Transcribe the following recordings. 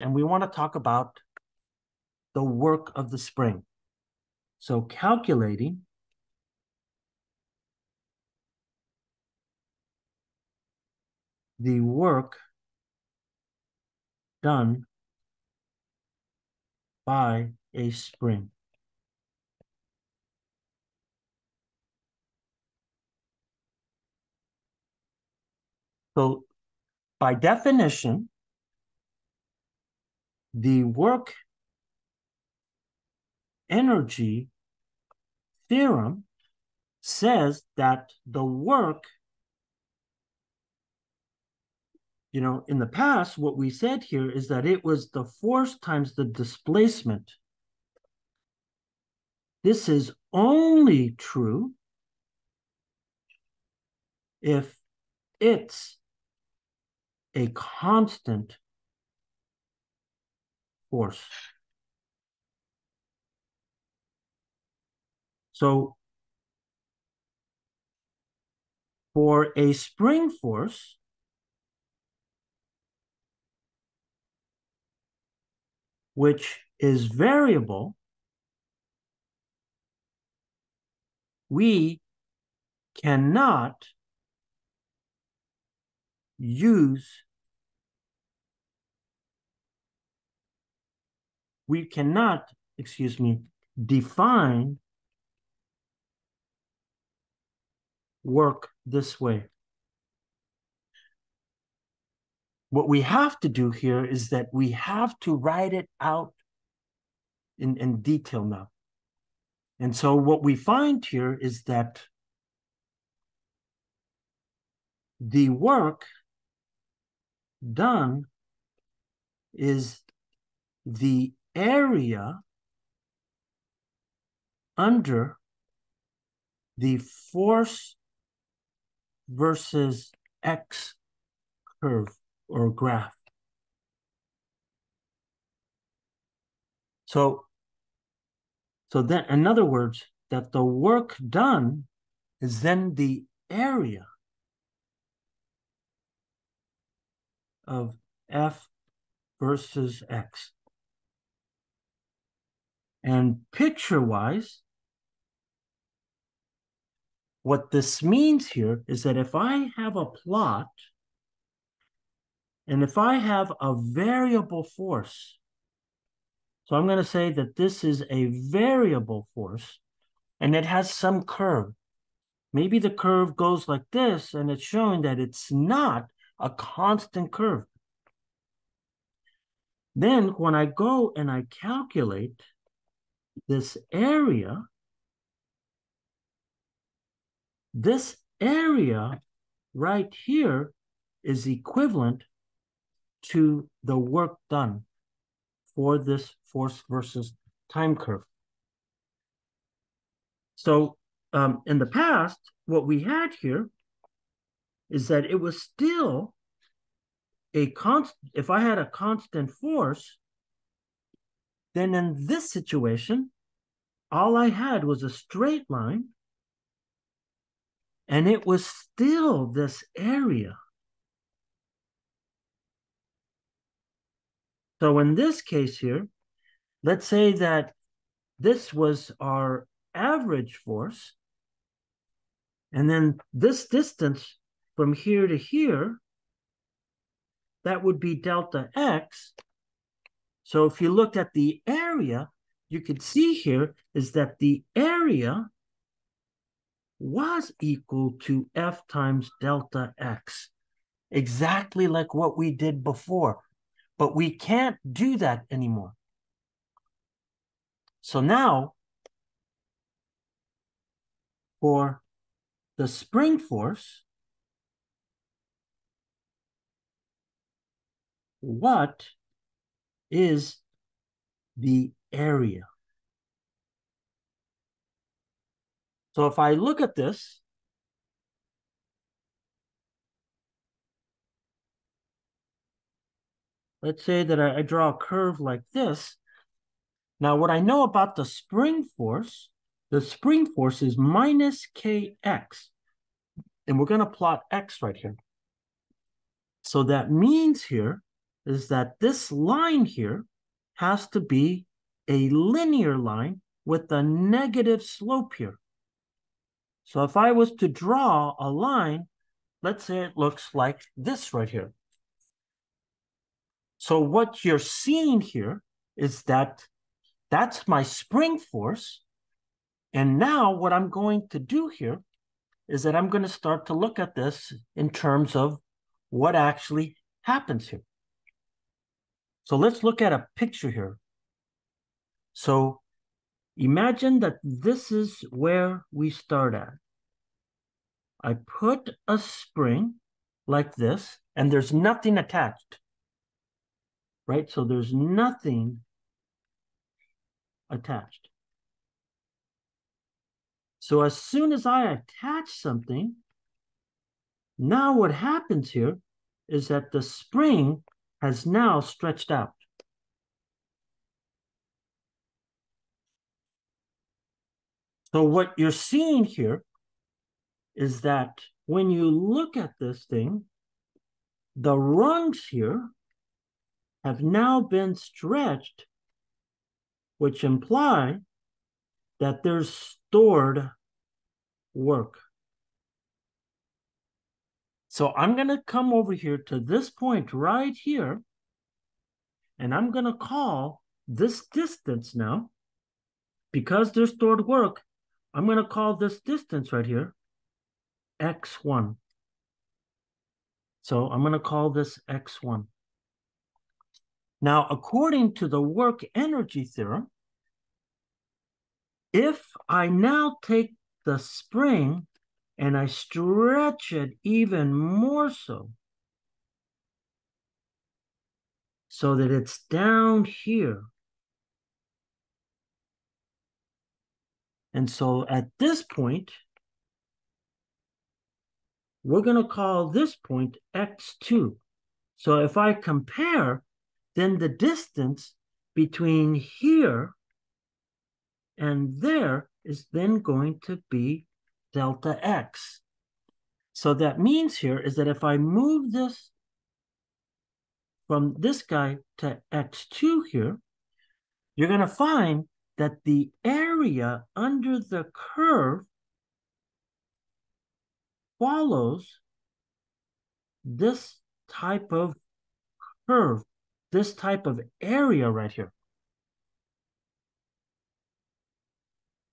and we want to talk about the work of the spring. So calculating the work done by a spring. So by definition, the work energy theorem says that the work, you know, in the past, what we said here is that it was the force times the displacement. This is only true if it's a constant force. So for a spring force, which is variable, we cannot use we cannot, excuse me, define work this way. What we have to do here is that we have to write it out in, in detail now. And so what we find here is that the work done is the area under the force versus x curve or graph. So, so then, in other words, that the work done is then the area of f versus x. And picture-wise, what this means here is that if I have a plot, and if I have a variable force, so I'm going to say that this is a variable force, and it has some curve. Maybe the curve goes like this, and it's showing that it's not a constant curve. Then when I go and I calculate this area, this area right here is equivalent to the work done for this force versus time curve. So um, in the past, what we had here is that it was still a constant, if I had a constant force, then in this situation, all I had was a straight line, and it was still this area. So in this case here, let's say that this was our average force, and then this distance from here to here, that would be delta x. So if you looked at the area, you could see here is that the area was equal to f times delta x, exactly like what we did before. But we can't do that anymore. So now, for the spring force, what is the area? So if I look at this, let's say that I, I draw a curve like this. Now, what I know about the spring force, the spring force is minus kx. And we're going to plot x right here. So that means here is that this line here has to be a linear line with a negative slope here. So if I was to draw a line, let's say it looks like this right here. So what you're seeing here is that that's my spring force. And now what I'm going to do here is that I'm going to start to look at this in terms of what actually happens here. So let's look at a picture here. So imagine that this is where we start at. I put a spring like this, and there's nothing attached, right? So there's nothing attached. So as soon as I attach something, now what happens here is that the spring has now stretched out. So what you're seeing here is that when you look at this thing, the rungs here have now been stretched, which imply that there's stored work. So I'm going to come over here to this point right here, and I'm going to call this distance now, because there's stored work, I'm going to call this distance right here x1. So I'm going to call this x1. Now, according to the work energy theorem, if I now take the spring and I stretch it even more so, so that it's down here. And so at this point, we're going to call this point x2. So if I compare, then the distance between here and there is then going to be delta x. So that means here is that if I move this from this guy to x2 here, you're going to find that the area under the curve follows this type of curve, this type of area right here.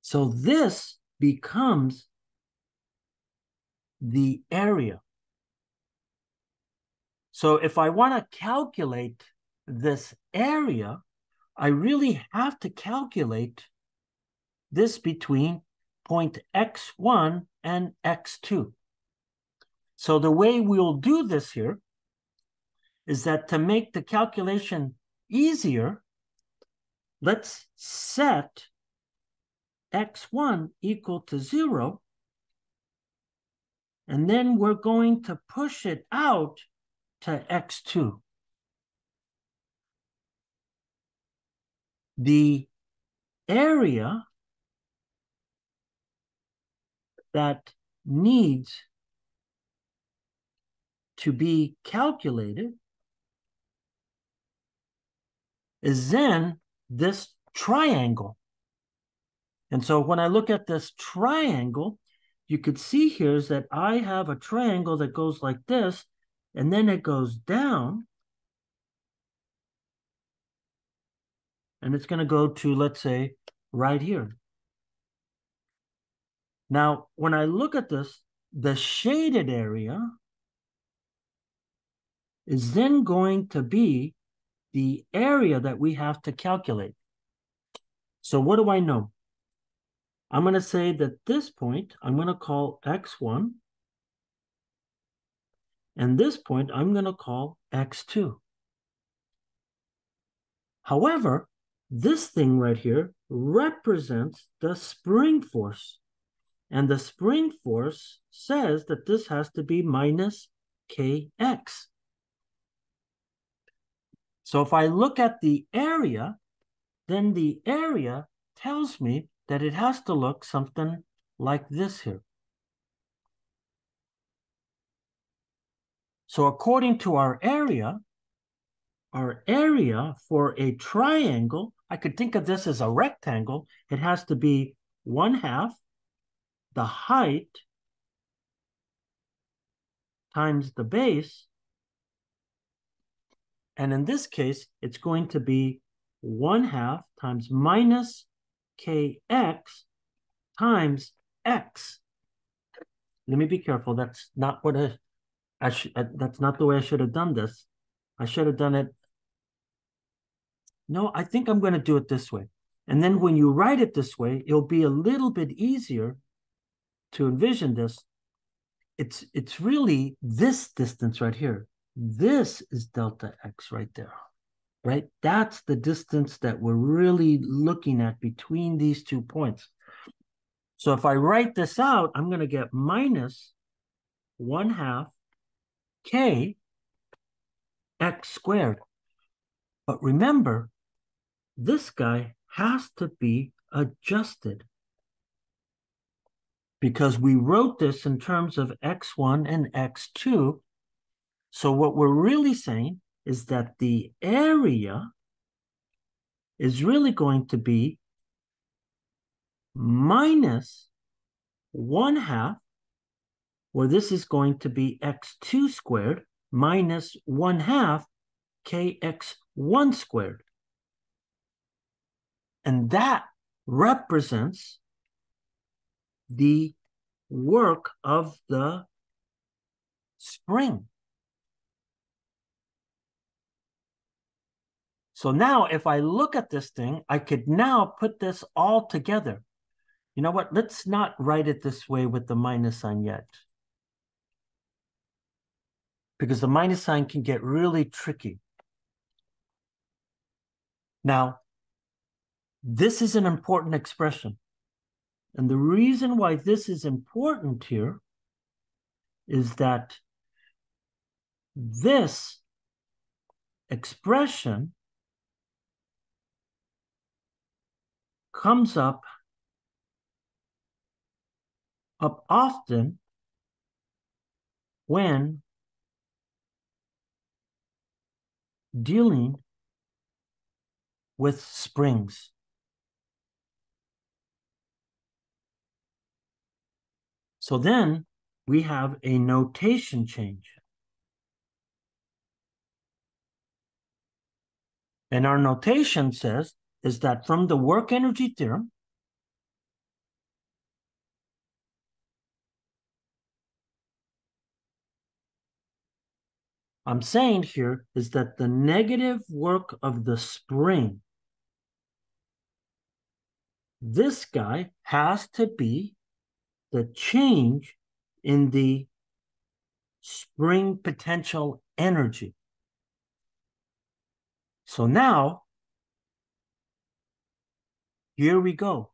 So this becomes the area. So if I want to calculate this area, I really have to calculate this between point x1 and x2. So the way we'll do this here is that to make the calculation easier, let's set x1 equal to 0, and then we're going to push it out to x2. The area that needs to be calculated is then this triangle. And so when I look at this triangle, you could see here is that I have a triangle that goes like this, and then it goes down. And it's going to go to, let's say, right here. Now, when I look at this, the shaded area is then going to be the area that we have to calculate. So what do I know? I'm going to say that this point, I'm going to call x1. And this point, I'm going to call x2. However, this thing right here represents the spring force. And the spring force says that this has to be minus kx. So if I look at the area, then the area tells me that it has to look something like this here. So according to our area, our area for a triangle, I could think of this as a rectangle. It has to be one half the height times the base. And in this case, it's going to be one half times minus kx times x. Let me be careful. That's not what I, I should, that's not the way I should have done this. I should have done it. No, I think I'm going to do it this way. And then when you write it this way, it'll be a little bit easier to envision this. It's, it's really this distance right here. This is delta x right there, right? That's the distance that we're really looking at between these two points. So if I write this out, I'm going to get minus 1 half k x squared. But remember, this guy has to be adjusted because we wrote this in terms of x1 and x2. So what we're really saying is that the area is really going to be minus 1 half, where this is going to be x2 squared minus 1 half kx1 squared. And that represents the work of the spring. So now if I look at this thing, I could now put this all together. You know what? Let's not write it this way with the minus sign yet. Because the minus sign can get really tricky. Now, this is an important expression. And the reason why this is important here is that this expression comes up up often when dealing with springs. So then we have a notation change. And our notation says is that from the work energy theorem, I'm saying here is that the negative work of the spring, this guy has to be the change in the spring potential energy. So now, here we go.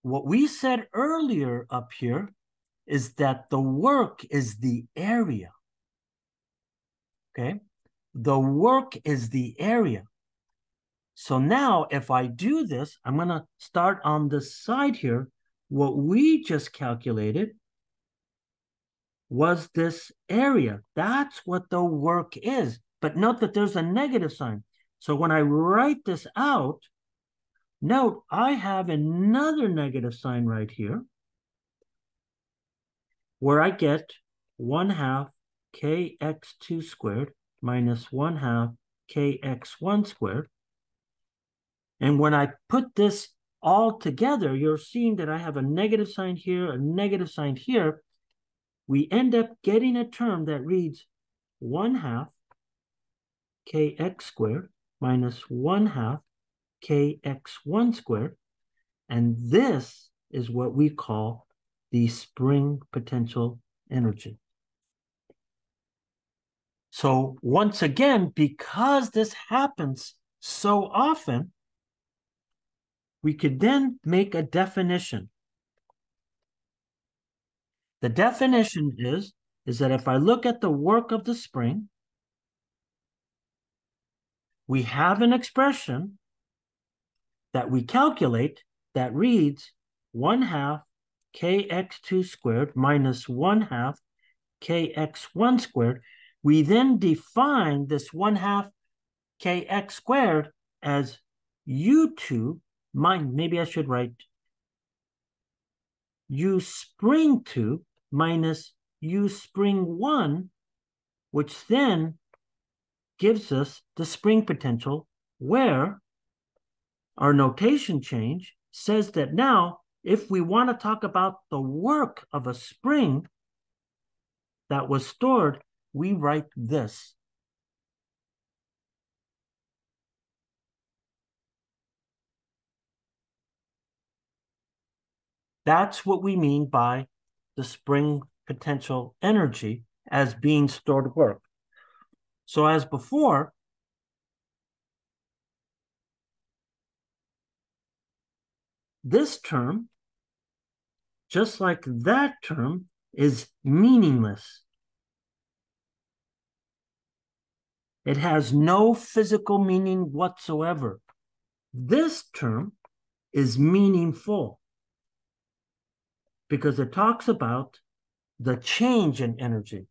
What we said earlier up here is that the work is the area. Okay? The work is the area. So now if I do this, I'm going to start on this side here what we just calculated was this area. That's what the work is. But note that there's a negative sign. So when I write this out, note I have another negative sign right here where I get 1 half kx2 squared minus 1 half kx1 squared. And when I put this all together, you're seeing that I have a negative sign here, a negative sign here. We end up getting a term that reads 1 half kx squared minus 1 half kx1 squared. And this is what we call the spring potential energy. So once again, because this happens so often, we could then make a definition. The definition is, is that if I look at the work of the spring, we have an expression that we calculate that reads 1 half kx2 squared minus 1 half kx1 squared. We then define this 1 half kx squared as u2 minus, maybe I should write u spring 2 minus u spring 1, which then gives us the spring potential where our notation change says that now if we want to talk about the work of a spring that was stored, we write this. That's what we mean by the spring potential energy as being stored work. So as before, this term, just like that term, is meaningless. It has no physical meaning whatsoever. This term is meaningful because it talks about the change in energy.